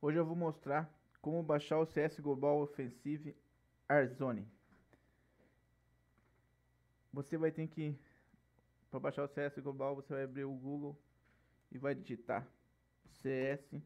Hoje eu vou mostrar como baixar o CS Global Offensive Warzone. Você vai ter que, para baixar o CS Global, você vai abrir o Google e vai digitar CS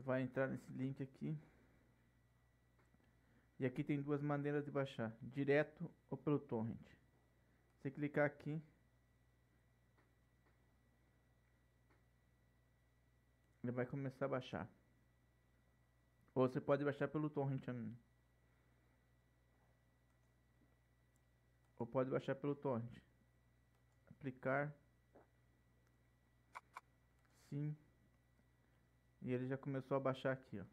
vai entrar nesse link aqui. E aqui tem duas maneiras de baixar, direto ou pelo torrent. Você clicar aqui, ele vai começar a baixar. Ou você pode baixar pelo torrent. Ou pode baixar pelo torrent. Aplicar. Sim. E ele já começou a baixar aqui, ó.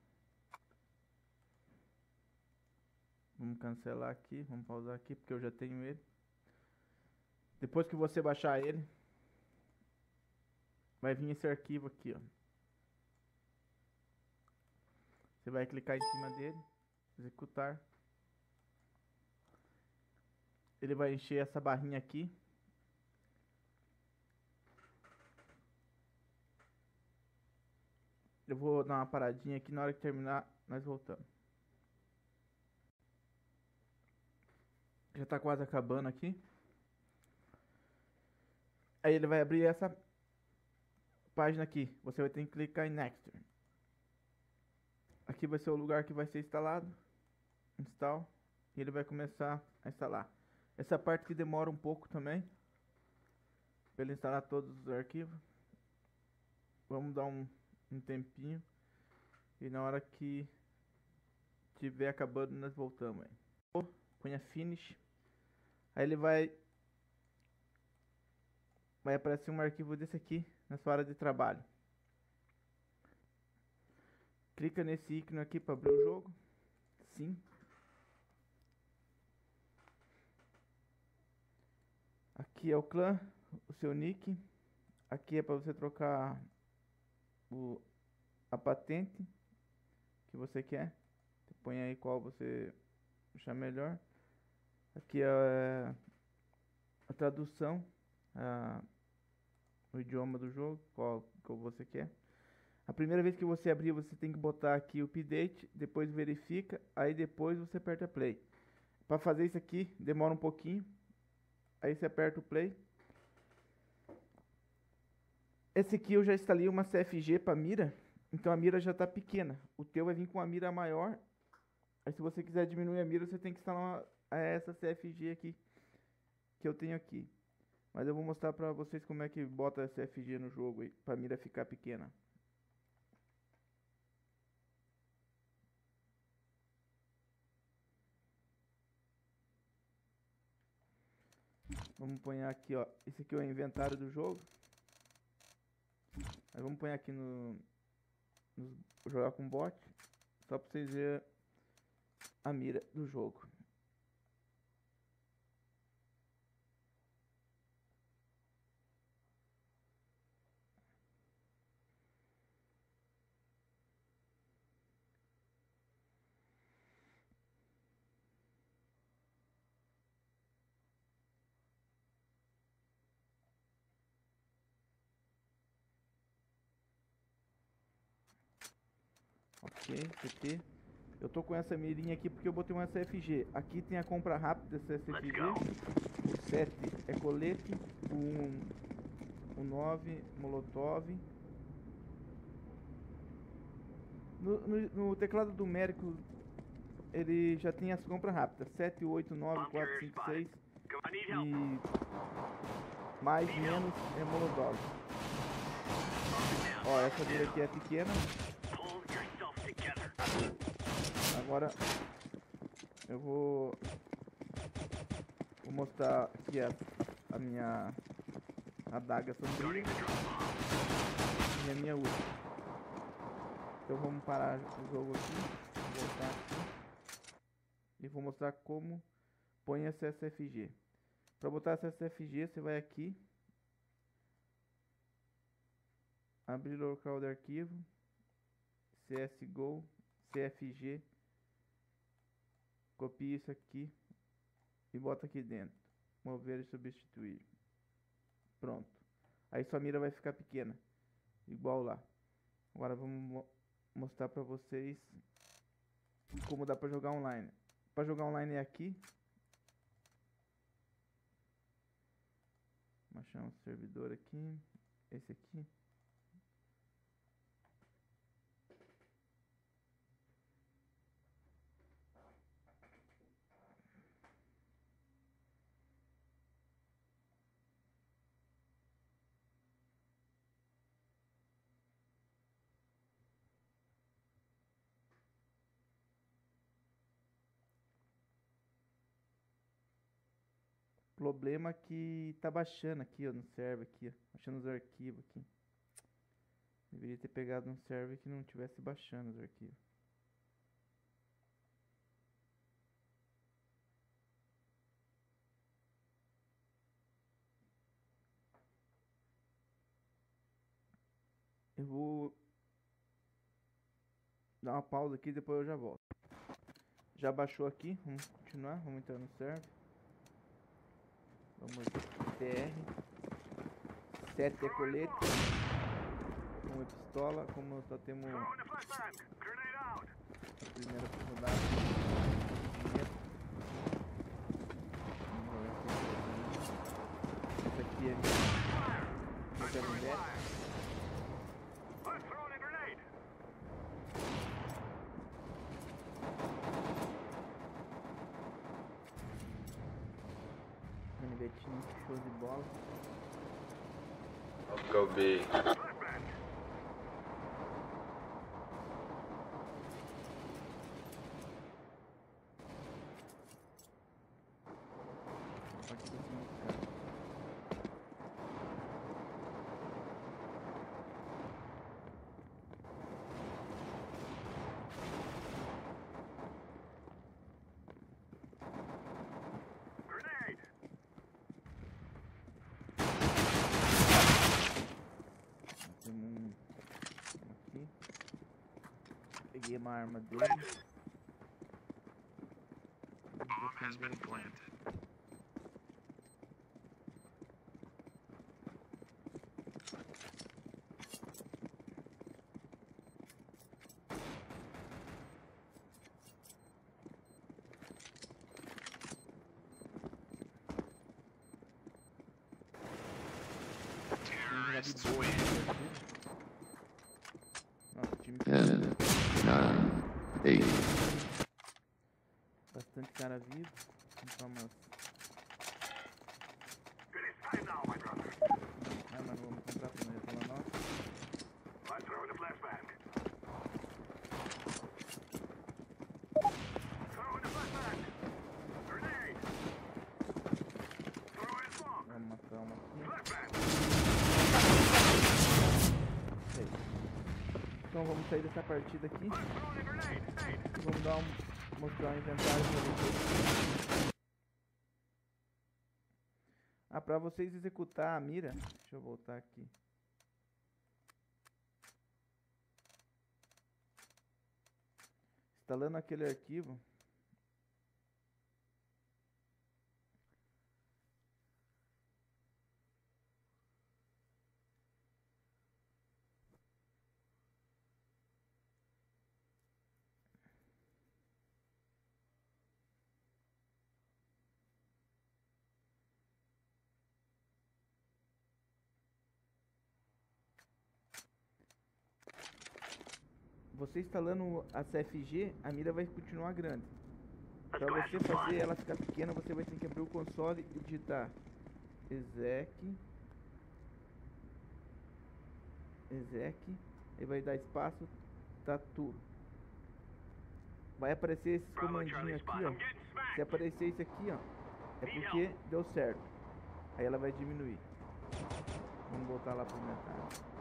Vamos cancelar aqui, vamos pausar aqui porque eu já tenho ele. Depois que você baixar ele, vai vir esse arquivo aqui, ó. Você vai clicar em cima dele, executar. Ele vai encher essa barrinha aqui. Eu vou dar uma paradinha aqui, na hora que terminar, nós voltamos. Já tá quase acabando aqui. Aí ele vai abrir essa página aqui. Você vai ter que clicar em Next. Aqui vai ser o lugar que vai ser instalado. Install. E ele vai começar a instalar. Essa parte que demora um pouco também. Para ele instalar todos os arquivos. Vamos dar um um tempinho e na hora que tiver acabando nós voltamos. Põe a finish. Aí ele vai vai aparecer um arquivo desse aqui na sua área de trabalho. Clica nesse ícone aqui para abrir o jogo. Sim. Aqui é o clã, o seu nick. Aqui é para você trocar o, a patente que você quer. Você põe aí qual você achar melhor. Aqui é a tradução, a, o idioma do jogo, qual, qual você quer. A primeira vez que você abrir, você tem que botar aqui o update, depois verifica, aí depois você aperta play. Para fazer isso aqui, demora um pouquinho. Aí você aperta o play. Esse aqui eu já instalei uma CFG para mira, então a mira já está pequena. O teu vai vir com uma mira maior. Aí se você quiser diminuir a mira, você tem que instalar uma, essa CFG aqui que eu tenho aqui. Mas eu vou mostrar para vocês como é que bota a CFG no jogo aí, para a mira ficar pequena. Vamos pôr aqui, ó. Esse aqui é o inventário do jogo. Aí vamos pôr aqui no, no jogar com bot, só para vocês verem a mira do jogo. Ok, CT. Eu tô com essa mirinha aqui porque eu botei uma CFG. Aqui tem a compra rápida dessa CFG. O 7 é colete. O 1, o 9 molotov. No, no, no teclado do Mérico ele já tem as compras rápidas. 7, 8, 9, 4, 5, 6. E mais, menos é molotov. Ó, essa dele aqui é pequena. Agora eu vou, vou mostrar aqui a, a minha adaga sombria e a minha última. Então vamos parar o jogo aqui, voltar aqui e vou mostrar como põe essa SFG. Para botar essa SFG, você vai aqui, abrir o local de arquivo, CSGO, CFG, copia isso aqui e bota aqui dentro, mover e substituir. Pronto. Aí sua mira vai ficar pequena, igual lá. Agora vamos mo- mostrar para vocês como dá para jogar online. Para jogar online é aqui. Vou achar um servidor aqui. Esse aqui. Problema que tá baixando aqui, ó, no server aqui, ó. Baixando os arquivos aqui. Deveria ter pegado um server que não tivesse baixando os arquivos. Eu vou dar uma pausa aqui, depois eu já volto. Já baixou aqui, vamos continuar, vamos entrar no server. Vamos TR 7 é colete, uma é pistola, como só temos a primeira oportunidade. go big. Peguei uma arma dele. Defender o ponto. Tem que jogar de boa, né? Nossa, o time Ten, nine, eight, bastante cara vivo. Então, umas... Ah, mas vamos comprar pra nós, pela nossa. Vamos matar uma aqui. Então vamos sair dessa partida aqui. Vamos dar um, mostrar o inventário pra vocês. Ah, pra vocês executar a mira. Deixa eu voltar aqui. Instalando aquele arquivo. Você instalando a CFG, a mira vai continuar grande. Para você fazer ela ficar pequena, você vai ter que abrir o console e digitar exec exec e vai dar espaço tatu. Vai aparecer esses comandinhos aqui, ó. Se aparecer isso aqui, ó, é porque deu certo. Aí ela vai diminuir. Vamos voltar lá pro inventário.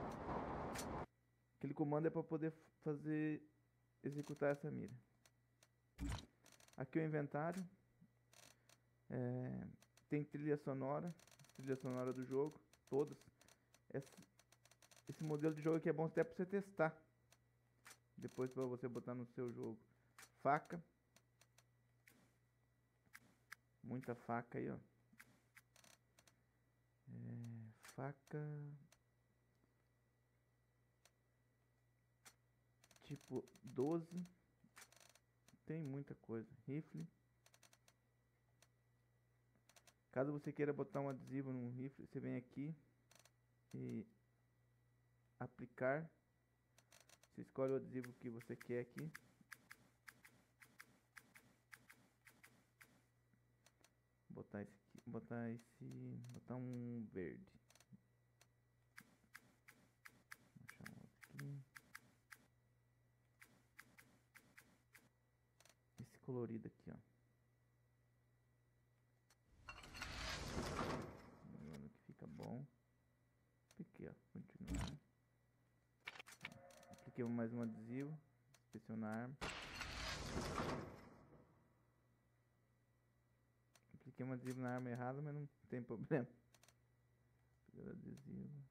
Aquele comando é para poder fazer executar essa mira. Aqui é o inventário. É, tem trilha sonora, trilha sonora do jogo, todas. Esse, esse modelo de jogo aqui é bom até para você testar. Depois para você botar no seu jogo. Faca. Muita faca aí, ó. É, faca. Tipo 12. Tem muita coisa. Rifle. Caso você queira botar um adesivo num rifle, você vem aqui e aplicar. Você escolhe o adesivo que você quer aqui. Botar esse aqui, botar esse, botar um verde. Vou achar um outro aqui. Esse colorido aqui, ó. Que fica bom. Apliquei, ó. Continuar. Apliquei mais um adesivo. Inspecionar. Apliquei um adesivo na arma errada, mas não tem problema. Pegar adesivo.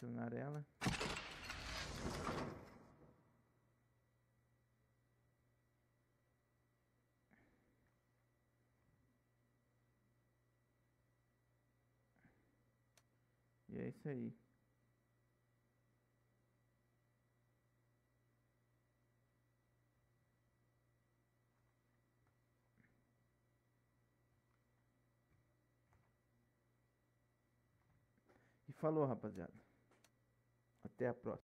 Aí inspecionar ela. E é isso aí. E falou, rapaziada. Até a próxima.